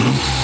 Mm-hmm.